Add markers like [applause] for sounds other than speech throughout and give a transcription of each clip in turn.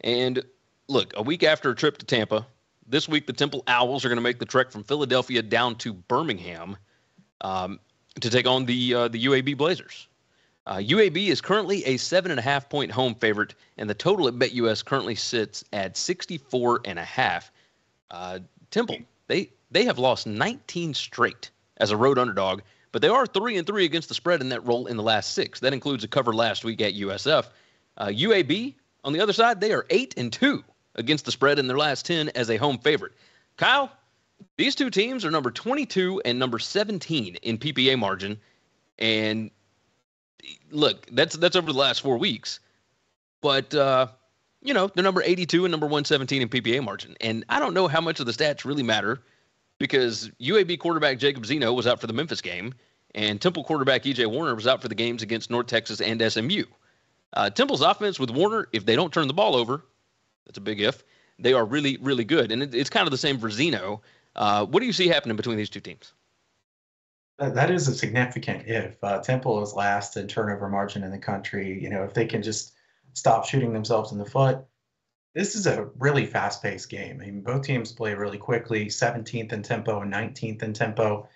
And look, a week after a trip to Tampa, this week the Temple Owls are going to make the trek from Philadelphia down to Birmingham um, to take on the uh, the UAB Blazers. Uh, UAB is currently a seven and a half point home favorite, and the total at BetUS currently sits at 64 and a half. Uh, Temple, they they have lost 19 straight as a road underdog, but they are three and three against the spread in that role in the last six. That includes a cover last week at USF. Uh, UAB on the other side, they are eight and two against the spread in their last 10 as a home favorite. Kyle, these two teams are number 22 and number 17 in PPA margin, and look, that's that's over the last four weeks, but. Uh, you know, they're number 82 and number 117 in PPA margin. And I don't know how much of the stats really matter because UAB quarterback Jacob Zeno was out for the Memphis game, and Temple quarterback EJ Warner was out for the games against North Texas and SMU. Uh, Temple's offense with Warner, if they don't turn the ball over, that's a big if, they are really, really good. And it, it's kind of the same for Zeno. Uh, what do you see happening between these two teams? That is a significant if. Uh, Temple is last in turnover margin in the country. You know, if they can just stop shooting themselves in the foot, this is a really fast-paced game. I mean, both teams play really quickly, 17th in tempo and 19th in tempo.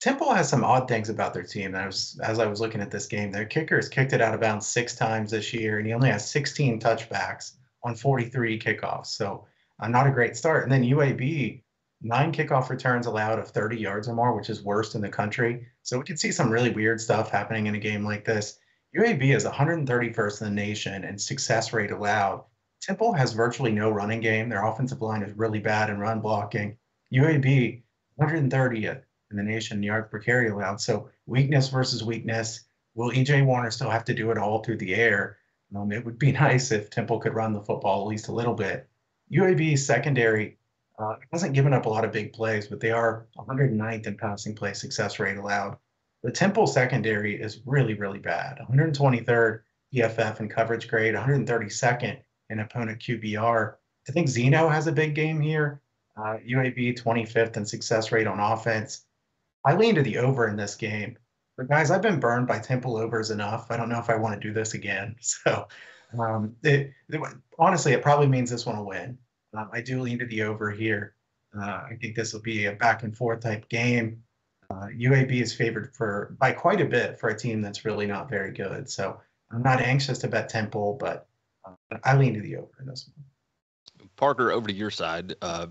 Temple has some odd things about their team. I was, as I was looking at this game, their kicker has kicked it out of bounds six times this year, and he only has 16 touchbacks on 43 kickoffs. So uh, not a great start. And then UAB, nine kickoff returns allowed of 30 yards or more, which is worst in the country. So we could see some really weird stuff happening in a game like this. UAB is 131st in the nation in success rate allowed Temple has virtually no running game. Their offensive line is really bad in run blocking. UAB 130th in the nation yards per carry allowed. So weakness versus weakness. Will EJ Warner still have to do it all through the air? Um, it would be [laughs] nice if Temple could run the football at least a little bit. UAB secondary uh, hasn't given up a lot of big plays, but they are 109th in passing play success rate allowed. The Temple secondary is really, really bad. 123rd PFF in coverage grade, 132nd in opponent QBR. I think Zeno has a big game here. Uh, UAB 25th in success rate on offense. I lean to the over in this game. But guys, I've been burned by Temple overs enough. I don't know if I want to do this again. [laughs] So um, it, it, honestly, it probably means this one will win. Um, I do lean to the over here. Uh, I think this will be a back and forth type game. Uh, UAB is favored for by quite a bit for a team that's really not very good. So I'm not anxious to bet Temple, but I lean to the over in this one. Parker, over to your side. Uh,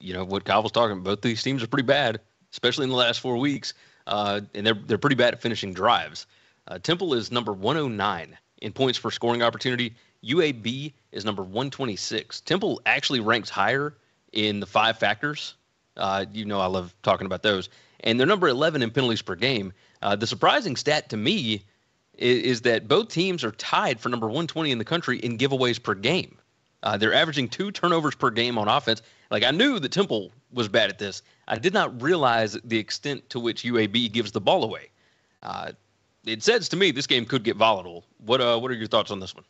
you know what Kyle was talking. Both these teams are pretty bad, especially in the last four weeks, uh, and they're they're pretty bad at finishing drives. Uh, Temple is number 109 in points per scoring opportunity. UAB is number 126. Temple actually ranks higher in the five factors. Uh, you know I love talking about those, and they're number 11 in penalties per game. Uh, the surprising stat to me is, is, that both teams are tied for number 120 in the country in giveaways per game. Uh, they're averaging two turnovers per game on offense. Like I knew that Temple was bad at this. I did not realize the extent to which UAB gives the ball away. Uh, it says to me this game could get volatile. What uh, what are your thoughts on this one?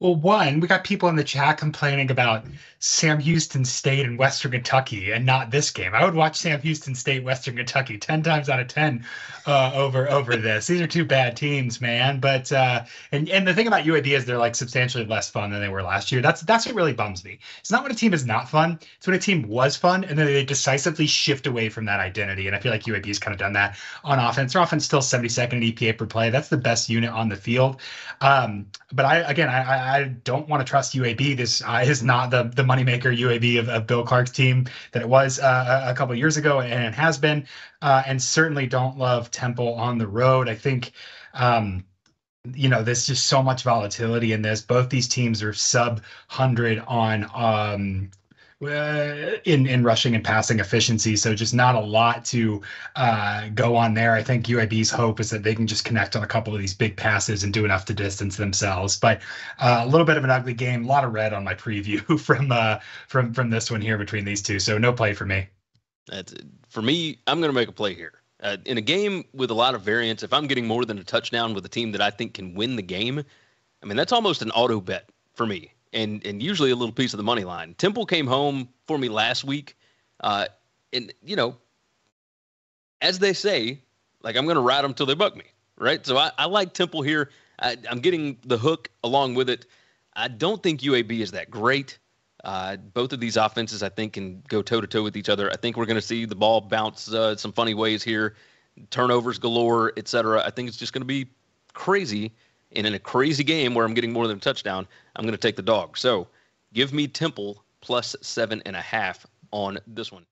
Well, one, we got people in the chat complaining about Sam Houston State and Western Kentucky and not this game. I would watch Sam Houston State, Western Kentucky 10 times out of 10 uh, over over this. These are two bad teams, man. But uh, and and the thing about UAB is they're like substantially less fun than they were last year. That's that's what really bums me. It's not when a team is not fun. It's when a team was fun and then they decisively shift away from that identity. And I feel like UAB has kind of done that on offense. Their offense still 72nd in EPA per play. That's the best unit on the field. Um, but I again I, I I don't want to trust UAB. This uh, is not the the moneymaker UAB of, of Bill Clark's team that it was uh, a couple years ago, and it has been. Uh, and certainly don't love Temple on the road. I think. Um, you know, there's just so much volatility in this. Both these teams are sub hundred on um, uh, in in rushing and passing efficiency. So just not a lot to uh, go on there. I think UAB's hope is that they can just connect on a couple of these big passes and do enough to distance themselves. But uh, a little bit of an ugly game. A lot of red on my preview [laughs] from uh, from from this one here between these two. So no play for me. That's for me. I'm going to make a play here. Uh, in a game with a lot of variance, if I'm getting more than a touchdown with a team that I think can win the game, I mean that's almost an auto bet for me and and usually a little piece of the money line. Temple came home for me last week, uh, and you know, as they say, like I'm going to ride them till they buck me, right? So I, I like Temple here. I, am getting the hook along with it. I don't think UAB is that great. Uh, both of these offenses, I think, can go toe to toe with each other. I think we're going to see the ball bounce uh, some funny ways here, turnovers galore, et cetera. I think it's just going to be crazy. And in a crazy game where I'm getting more than a touchdown, I'm going to take the dog. So give me Temple plus seven and a half on this one.